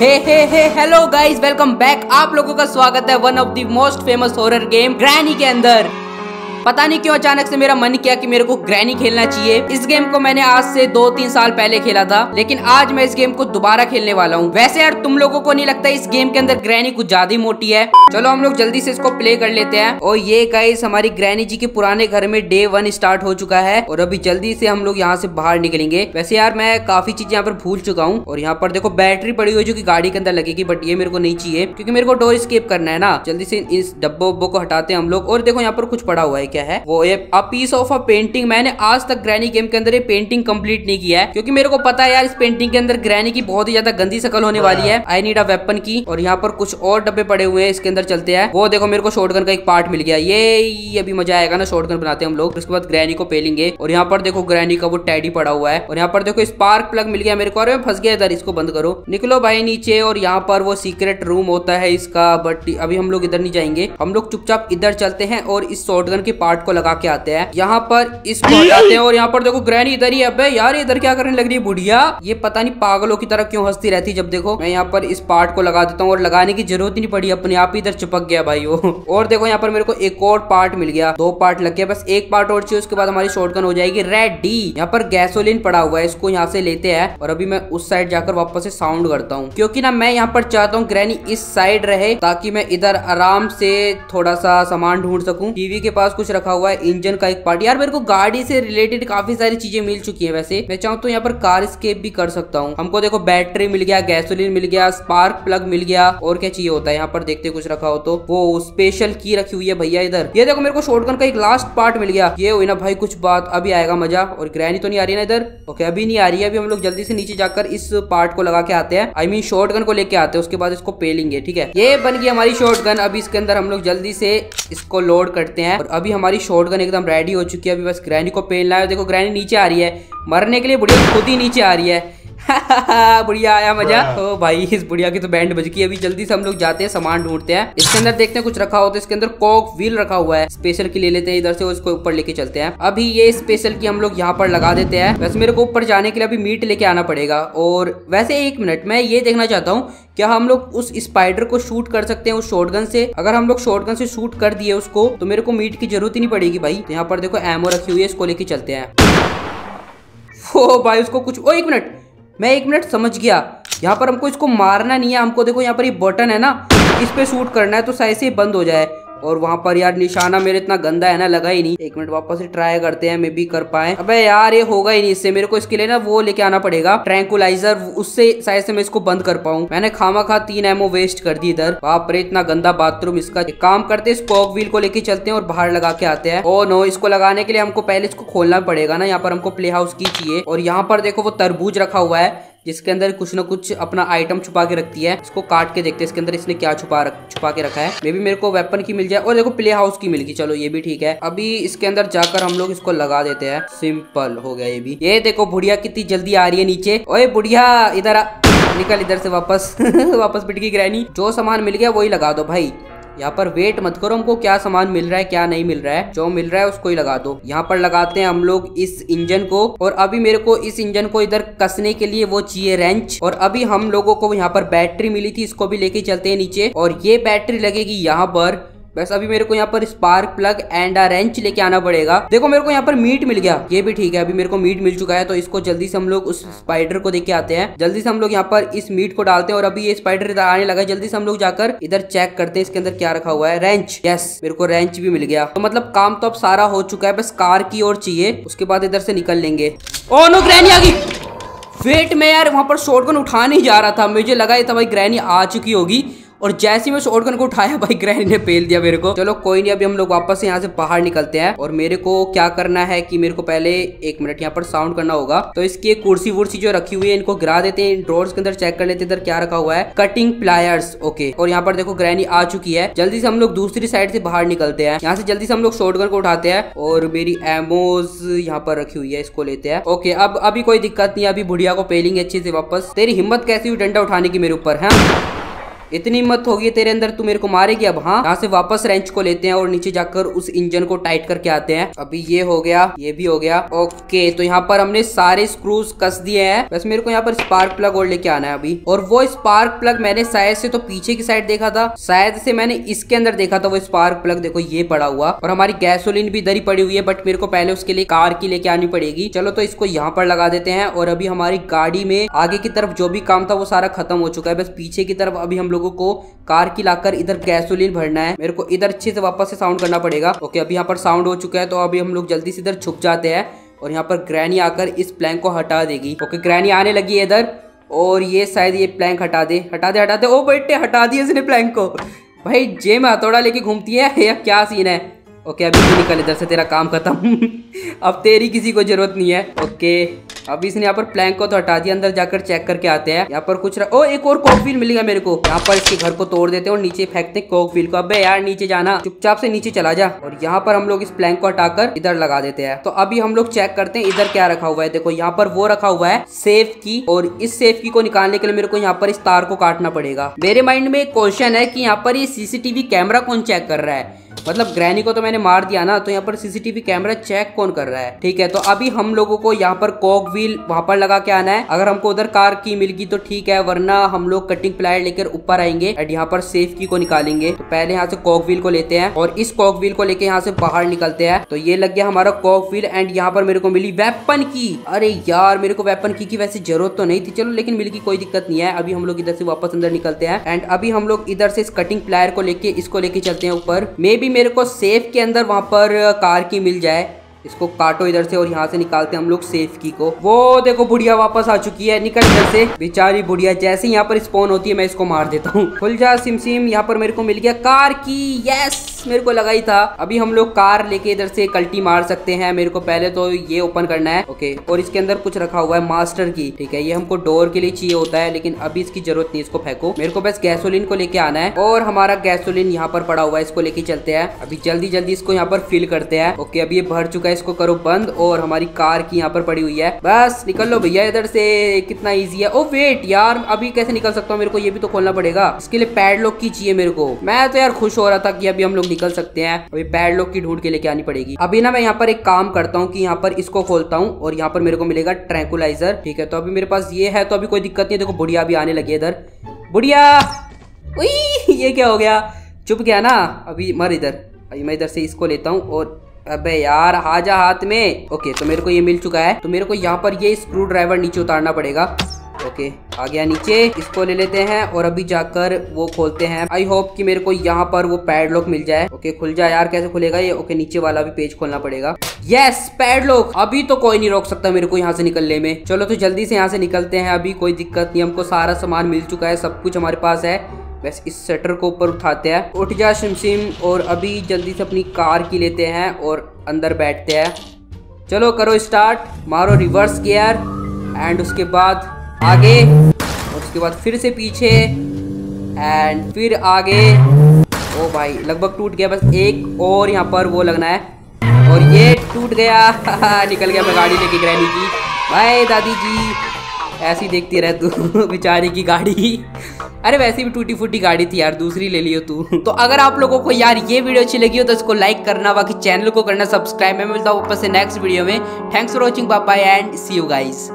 Hey hey hey hello guys welcome back आप लोगों का स्वागत है one of the most famous horror game Granny के अंदर. पता नहीं क्यों अचानक से मेरा मन किया कि मेरे को ग्रैनी खेलना चाहिए। इस गेम को मैंने आज से दो तीन साल पहले खेला था, लेकिन आज मैं इस गेम को दोबारा खेलने वाला हूँ। वैसे यार, तुम लोगों को नहीं लगता इस गेम के अंदर ग्रैनी कुछ ज़्यादा ही मोटी है? चलो हम लोग जल्दी से इसको प्ले कर लेते हैं। और ये गाइस हमारी ग्रैनी जी के पुराने घर में डे वन स्टार्ट हो चुका है, और अभी जल्दी से हम लोग यहाँ से बाहर निकलेंगे। वैसे यार, मैं काफ़ी चीज़ यहाँ पर भूल चुका हूँ, और यहाँ पर देखो बैटरी पड़ी हुई जो की गाड़ी के अंदर लगेगी बट ये मेरे को नहीं चाहिए, क्योंकि मेरे को डोर स्केप करना है ना। जल्दी से इस डब्बो को हटाते हैं हम लोग, और देखो यहाँ पर कुछ पड़ा हुआ है। क्या है? वो ये a piece of a painting मैंने आज तक ग्रैनी गेम के अंदर ये पेंटिंग कंप्लीट नहीं किया है, क्योंकि मेरे को पता है यार, इस पेंटिंग के अंदर ग्रैनी की बहुत ही ज़्यादा गंदी शकल होने वाली है। आई नीड अ वेपन की, और यहाँ पर कुछ और डब्बे पड़े हुए हैं, इसके अंदर चलते हैं। वो देखो, मेरे को शॉटगन का एक पार्ट मिल गया। ये अभी मज़ा आएगा ना शॉटगन बनाते हैं हम लोग। उसके बाद ग्रैनी को पेलेंगे, और यहाँ पर देखो ग्रैनी का वो टैडी पड़ा हुआ है, और यहाँ पर देखो स्पार्क प्लग मिल गया मेरे को। और फंस गया इधर, इसको बंद करो। निकलो भाई नीचे, और यहाँ पर वो सीक्रेट रूम होता है इसका बट अभी हम लोग इधर नहीं जाएँगे। हम लोग चुपचाप इधर चलते हैं, और इस शॉटगन के पार्ट को लगा के आते हैं। यहाँ पर पर इसको हटाते हैं और यहाँ पर देखो ग्रैनी इधर ही अब यार इधर क्या करने लग रही है बुढ़िया? ये पता नहीं पागलों की तरह क्यों हंसती रहती जब देखो मैं यहाँ पर इस पार्ट को लगा देता हूँ और लगाने की ज़रूरत ही नहीं पड़ी। अपने आप ही इधर चिपक गया भाई वो। और देखो यहाँ पर मेरे को एक और पार्ट मिल गया। दो पार्ट लग गया। बस एक पार्ट और चाहिए उसके बाद हमारी शॉर्टगन हो जाएगी रेडी यहाँ पर गैसोलिन पड़ा हुआ है इसको यहाँ से लेते हैं। और अभी मैं उस साइड जाकर वापस से साउंड करता हूँ। क्योंकि ना मैं यहाँ पर चाहता हूँ ग्रैनी इस साइड रहे ताकि मैं इधर आराम से थोड़ा सा सामान ढूंढ सकूँ। टीवी के पास कुछ रखा हुआ है, इंजन का एक पार्ट यार, मेरे को गाड़ी से रिलेटेड काफ़ी सारी चीज़ें मिल चुकी है वैसे। मैं चाहूँ तो यहाँ पर कार स्केप भी कर सकता हूँ। हमको देखो बैटरी मिल गया गैसोलीन मिल गया स्पार्क प्लग मिल गया, और क्या चाहिए होता है यहाँ पर देखते कुछ रखा हो तो। वो स्पेशल की रखी हुई है भैया इधर। ये देखो, मेरे को शॉटगन का एक लास्ट पार्ट मिल गया। ये हुई ना भाई कुछ बात, अभी आएगा मज़ा। और ग्रैनी तो नहीं आ रही ना इधर। ओके अभी नहीं आ रही है। अभी हम लोग जल्दी से नीचे जाकर इस पार्ट को लगा के आते हैं। आई मीन शॉर्ट को लेके आते हैं। उसके बाद इसको पेलेंगे ठीक है? ये बन गई हमारी शॉर्ट अभी इसके अंदर हम लोग जल्दी से इसको लोड करते हैं। और अभी हमारी शॉर्ट गन एकदम रेडी हो चुकी है। अभी बस ग्रैनी को पेन लाया देखो ग्रैनी नीचे आ रही है। मरने के लिए बुढ़िया खुद ही नीचे आ रही है। बुढ़िया आया मज़ा। ओ भाई इस बुढ़िया की तो बैंड बज गई। अभी जल्दी से हम लोग जाते हैं सामान ढूंढते हैं। इसके अंदर देखते हैं कुछ रखा हो तो इसके अंदर कॉक व्हील रखा हुआ है। स्पेशल की ले लेते हैं इधर से उसको ऊपर लेके चलते हैं। अभी ये स्पेशल की हम लोग यहाँ पर लगा देते हैं। वैसे मेरे को ऊपर जाने के लिए अभी मीट लेके आना पड़ेगा। और वैसे एक मिनट मैं ये देखना चाहता हूँ क्या हम लोग उस स्पाइडर को शूट कर सकते हैं उस शॉटगन से? अगर हम लोग शॉटगन से शूट कर दिए उसको तो मेरे को मीट की ज़रूरत ही नहीं पड़ेगी भाई। तो यहाँ पर देखो एमओ रखी हुई है इसको लेके चलते हैं। ओ भाई उसको कुछ ओ एक मिनट। मैं एक मिनट समझ गया। यहाँ पर हमको इसको मारना नहीं है। हमको देखो यहाँ पर ये बटन है ना, इस पर शूट करना है तो साइज़ से बंद हो जाए। और वहाँ पर यार निशाना मेरे इतना गंदा है ना, लगा ही नहीं। एक मिनट वापस से ट्राई करते हैं, मे भी कर पाए। अबे यार, ये होगा ही नहीं इससे। मेरे को इसके लिए ना वो लेके आना पड़ेगा ट्रैंकुलाइजर उससे शायद से मैं इसको बंद कर पाऊँ। मैंने खामा खा तीन एमओ वेस्ट कर दी इधर। बाप रे, इतना गंदा बाथरूम इसका। काम करते स्पोक व्हील को लेके चलते हैं और बाहर लगा के आते हैं। ओ नो इसको लगाने के लिए हमको पहले इसको खोलना पड़ेगा ना। यहाँ पर हमको प्ले हाउस की चाहिए। और यहाँ पर देखो वो तरबूज रखा हुआ है। जिसके अंदर कुछ ना कुछ अपना आइटम छुपा के रखती है। इसको काट के देखते हैं इसके अंदर इसने क्या छुपा रख, छुपा के रखा है। मे भी मेरे को वेपन की मिल जाए और देखो प्ले हाउस की मिल गई चलो ये भी ठीक है। अभी इसके अंदर जाकर हम लोग इसको लगा देते हैं। सिंपल हो गया ये भी। ये देखो बुढ़िया कितनी जल्दी आ रही है नीचे। ओए बुढ़िया, इधर निकल इधर से वापस। वापस पिट गई ग्रैनी। जो सामान मिल गया वही लगा दो भाई। यहाँ पर वेट मत करो, हमको क्या सामान मिल रहा है, क्या नहीं मिल रहा है। जो मिल रहा है उसको ही लगा दो। यहाँ पर लगाते हैं हम लोग इस इंजन को। और अभी मेरे को इस इंजन को इधर कसने के लिए वो चाहिए रेंच और अभी हम लोगों को यहाँ पर बैटरी मिली थी, इसको भी लेके चलते हैं नीचे। और ये बैटरी लगेगी यहाँ पर बस अभी मेरे को यहाँ पर स्पार्क प्लग एंड रेंच लेके आना पड़ेगा। देखो मेरे को यहाँ पर मीट मिल गया। ये भी ठीक है, अभी मेरे को मीट मिल चुका है तो इसको जल्दी से हम लोग उस स्पाइडर को देख के आते हैं। जल्दी से हम लोग यहाँ पर इस मीट को डालते हैं और अभी ये स्पाइडर इधर आने लगा जल्दी से हम लोग जाकर इधर चेक करते हैं इसके अंदर क्या रखा हुआ है। रेंच यस मेरे को रेंच भी मिल गया। तो मतलब काम तो अब सारा हो चुका है, बस कार की ओर चाहिए। उसके बाद इधर से निकल लेंगे। ओ नो ग्रैनी आ गई। वेट में यार वहाँ पर शॉटगन उठा नहीं जा रहा था। मुझे लगा ये था भाई ग्रैनी आ चुकी होगी। और जैसे ही मैं शॉटगन को उठाया, भाई ग्रैनी ने पेल दिया मेरे को। चलो, कोई नहीं, अभी हम लोग वापस यहाँ से बाहर निकलते हैं। और मेरे को क्या करना है कि मेरे को पहले एक मिनट यहाँ पर साउंड करना होगा। तो इसकी कुर्सी वुर्सी जो रखी हुई है, इनको गिरा देते हैं। ड्रोर्स के अंदर चेक कर लेते इधर क्या रखा हुआ है। कटिंग प्लायर्स ओके और यहाँ पर देखो ग्रैनी आ चुकी है। जल्दी से हम लोग दूसरी साइड से बाहर निकलते हैं। यहाँ से जल्दी से हम लोग शॉटगन को उठाते हैं। और मेरी एमोज यहाँ पर रखी हुई है, इसको लेते हैं। ओके अब, अभी कोई दिक्कत नहीं अभी बुढ़िया को पेलेंगे अच्छे से वापस। तेरी हिम्मत कैसी हुई डंडा उठाने की मेरे ऊपर, है? इतनी हिम्मत होगी तेरे अंदर, तू मेरे को मारेगी अब हाँ? यहाँ से वापस रेंच को लेते हैं और नीचे जाकर उस इंजन को टाइट करके आते हैं। अभी ये हो गया, ये भी हो गया। ओके तो यहाँ पर हमने सारे स्क्रूज कस दिए हैं। बस मेरे को यहाँ पर स्पार्क प्लग और लेके आना है अभी। और वो स्पार्क प्लग मैंने शायद से तो पीछे की साइड देखा था, शायद से मैंने इसके अंदर देखा था वो स्पार्क प्लग देखो, ये पड़ा हुआ और हमारी गैसोलिन भी ही पड़ी हुई है बट मेरे को पहले उसके लिए कार की लेके आनी पड़ेगी। चलो तो इसको यहाँ पर लगा देते हैं और अभी हमारी गाड़ी में आगे की तरफ़ जो भी काम था वो सारा खत्म हो चुका है। बस पीछे की तरफ़ अभी हम लोगों को कार की लाकर इधर गैसोलीन भरना है। मेरे को इधर अच्छे से वापस से साउंड करना पड़ेगा। ओके अभी यहाँ पर साउंड हो चुका है तो अभी हम लोग जल्दी से इधर छुप जाते हैं और यहाँ पर ग्रैनी आकर इस प्लैंक को हटा देगी। ओके ग्रैनी आने लगी है इधर और ये शायद ये प्लैंक हटा दे। हटा दे हटा दे। ओ बेटे, हटा दिए इसने प्लैंक को। भाई जे में हथौड़ा लेके घूमती है या क्या सीन है? ओके अभी तो निकल, इधर से तेरा काम खत्म। अब तेरी किसी को ज़रूरत नहीं है। ओके अब इसने यहाँ पर प्लैंक को तो हटा दिया, अंदर जाकर चेक करके आते हैं। यहाँ पर कुछ र... ओ, एक और कोकफील मिलेगा मेरे को। यहाँ पर इसके घर को तोड़ देते हैं और नीचे फेंकते हैं कोकफील को। अबे यार, नीचे जाना। चुपचाप से नीचे चला जा। और यहाँ पर हम लोग इस प्लैंक को हटाकर इधर लगा देते हैं। तो अभी हम लोग चेक करते हैं इधर क्या रखा हुआ है। देखो, यहाँ पर वो रखा हुआ है सेफ़ की और इस सेफ़ की को निकालने के लिए मेरे को यहाँ पर इस तार को काटना पड़ेगा। मेरे माइंड में एक क्वेश्चन है की यहाँ पर ये सीसीटीवी कैमरा कौन चेक कर रहा है? मतलब ग्रैनी को तो मैंने मार दिया ना तो यहाँ पर सीसीटीवी कैमरा चेक कौन कर रहा है? ठीक है तो अभी हम लोगों को यहाँ पर कॉक व्हील वहाँ पर लगा के आना है। अगर हमको उधर कार की मिल गई तो ठीक है वरना हम लोग कटिंग प्लायर लेकर ऊपर आएँगे एंड यहाँ पर सेफ़ की को निकालेंगे। तो पहले यहाँ से कॉक व्हील को लेते हैं और इस कॉक व्हील को लेके यहाँ से बाहर निकलते हैं। तो ये लग गया हमारा कॉक व्हील एंड यहाँ पर मेरे को मिली वेपन की अरे यार मेरे को वेपन की, वैसे ज़रूरत तो नहीं थी। चलो लेकिन मिल की कोई दिक्कत नहीं है। अभी हम लोग इधर से वापस अंदर निकलते हैं एंड अभी हम लोग इधर से इस कटिंग प्लायर को लेके इसको लेके चलते हैं ऊपर। मे भी मेरे को सेफ़ के अंदर वहाँ पर कार की मिल जाए। इसको काटो इधर से और यहाँ से निकालते हैं हम लोग सेफ़ की। को वो देखो बुढ़िया वापस आ चुकी है, निकल इधर से। बेचारी बुढ़िया, जैसे यहाँ पर स्पॉन होती है, मैं इसको मार देता हूँ। खुल जा, सिम सिम, यहाँ पर मेरे को मिल गया कार की। यस मेरे को लगा ही था। अभी हम लोग कार लेके इधर से कल्टी मार सकते हैं। मेरे को पहले तो ये ओपन करना है। ओके और इसके अंदर कुछ रखा हुआ है मास्टर की। ठीक है, ये हमको डोर के लिए चाहिए होता है, लेकिन अभी इसकी ज़रूरत नहीं, इसको फेंको। मेरे को बस गैसोलिन को लेके आना है। और हमारा गैसोलिन यहाँ पर पड़ा हुआ है, इसको लेके चलते हैं। अभी जल्दी जल्दी इसको यहाँ पर फिल करते हैं। ओके अभी ये भर चुका है। इसको करो बंद और हमारी कार की यहाँ पर पड़ी हुई है। बस निकल लो भैया इधर से, कितना ईजी है। ओ वेट यार, अभी कैसे निकल सकता हूँ? मेरे को ये भी तो खोलना पड़ेगा। इसके लिए पैड लॉक की चाहिए मेरे को। मैं तो यार खुश हो रहा था कि अभी हम लोग निकल सकते हैं। अभी पैड लॉक की ढूंढ के लेके आनी पड़ेगी। अभी ना मैं यहाँ पर एक काम करता हूँ कि यहाँ पर इसको खोलता हूँ और यहाँ पर मेरे को मिलेगा ट्रैंकुलाइजर ठीक है? तो अभी मेरे पास ये है तो अभी कोई दिक्कत नहीं देखो, बुढ़िया भी आने लगी इधर। बुढ़िया! ये क्या हो गया? चुप गया ना? अभी मर इधर। अभी मैं इधर से इसको लेता हूँ और अबे यार हाजा हाथ में। ओके तो मेरे को ये मिल चुका है। तो मेरे को यहाँ पर ये स्क्रू ड्राइवर नीचे उतारना पड़ेगा। ओके, आ गया नीचे। इसको ले लेते हैं और अभी जाकर वो खोलते हैं। आई होप कि मेरे को यहाँ पर वो पैडलॉक मिल जाए। ओके, खुल जाए यार, कैसे खुलेगा ये? ओके, नीचे वाला भी पेज खोलना पड़ेगा। यस पैडलॉक अभी तो कोई नहीं रोक सकता मेरे को यहाँ से निकलने में। चलो तो जल्दी से यहाँ से निकलते हैं। अभी कोई दिक्कत नहीं, हमको सारा सामान मिल चुका है, सब कुछ हमारे पास है। बस इस शटर को ऊपर उठाते हैं। उठ जा सिमसिम और अभी जल्दी से अपनी कार की लेते हैं और अंदर बैठते हैं। चलो करो स्टार्ट मारो रिवर्स गियर एंड उसके बाद आगे और उसके बाद फिर से पीछे एंड फिर आगे। ओ भाई, लगभग टूट गया, बस एक और यहाँ पर वो लगना है। और ये टूट गया, निकल गया, मैं गाड़ी लेके ग्रैनी की भाई दादी जी ऐसी देखती रह तू, बेचारी की गाड़ी। अरे वैसे भी टूटी फूटी गाड़ी थी यार, दूसरी ले लियो तू। तो अगर आप लोगों को यार ये वीडियो अच्छी लगी हो तो इसको लाइक करना, बाकी चैनल को करना सब्सक्राइब मैं मिलता हूँ ऊपर से नेक्स्ट वीडियो में। थैंक्स फॉर वॉचिंग पापा एंड सी यू गाइस